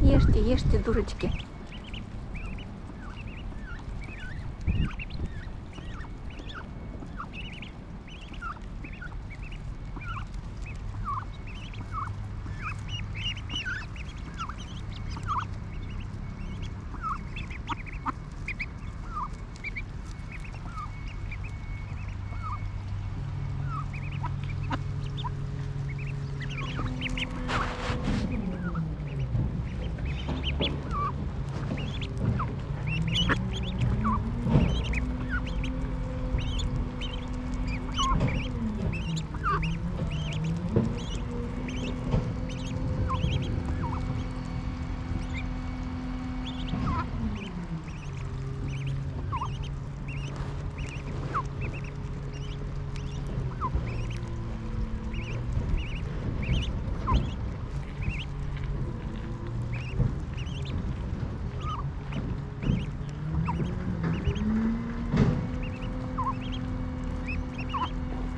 Ешьте, ешьте, дурочки.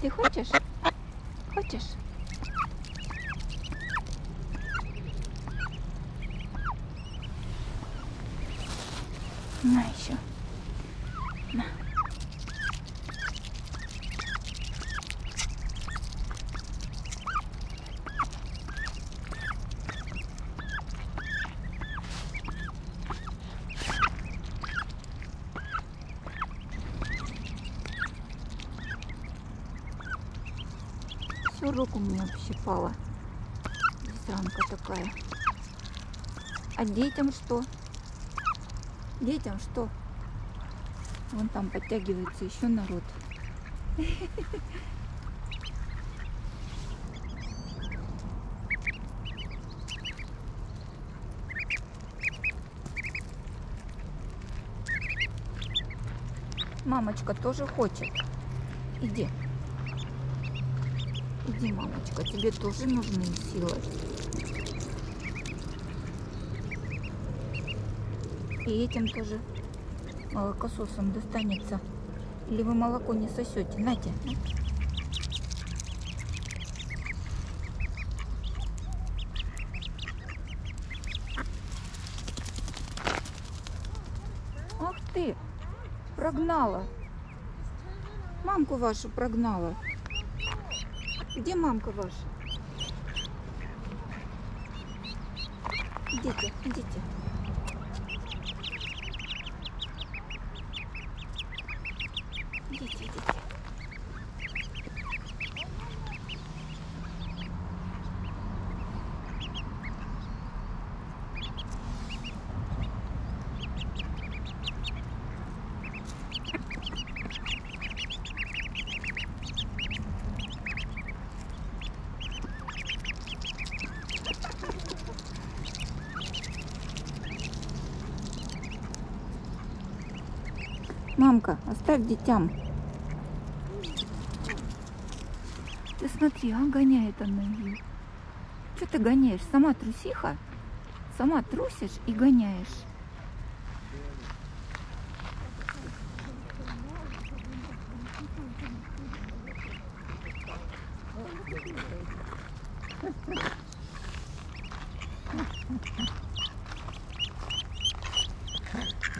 Ты хочешь? Хочешь? На еще. Всю руку мне общипала. Ранка такая. А детям что? Детям что? Вон там подтягивается еще народ. Мамочка тоже хочет. Иди. Иди, мамочка, тебе тоже нужны силы. И этим тоже молокососом достанется. Или вы молоко не сосете? Нате. Ах ты, прогнала. Мамку вашу прогнала. Где мамка ваша? Идите, идите. Мамка, оставь детям. Ты смотри, а гоняет она ее. Что ты гоняешь? Сама трусиха? Сама трусишь и гоняешь.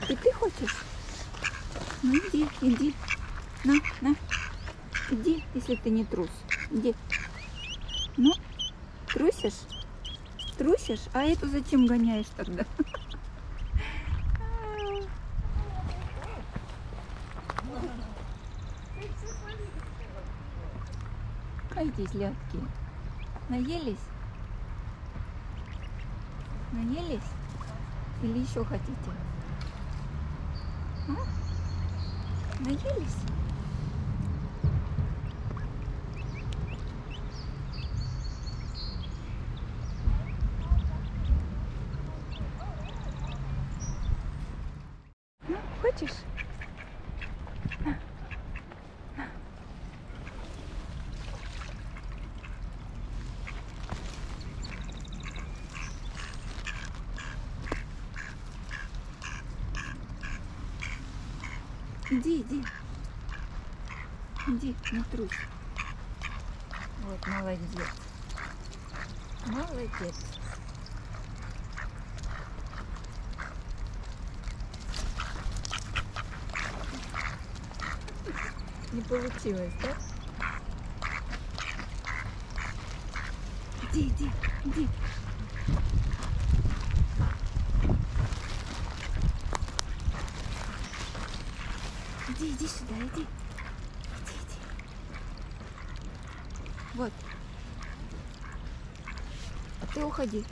И ты хочешь? Иди. На, на. Иди, если ты не трус. Иди. Ну, трусишь? Трусишь? А эту зачем гоняешь тогда? Эти злятки наелись? Наелись? Или еще хотите? А? Наелись? Ну, хочешь? Иди, иди. Иди, не трусь. Вот, молодец. Молодец. Не получилось, да? Иди, иди, иди. Иди, иди сюда, иди. Иди, иди. Вот. А ты уходи.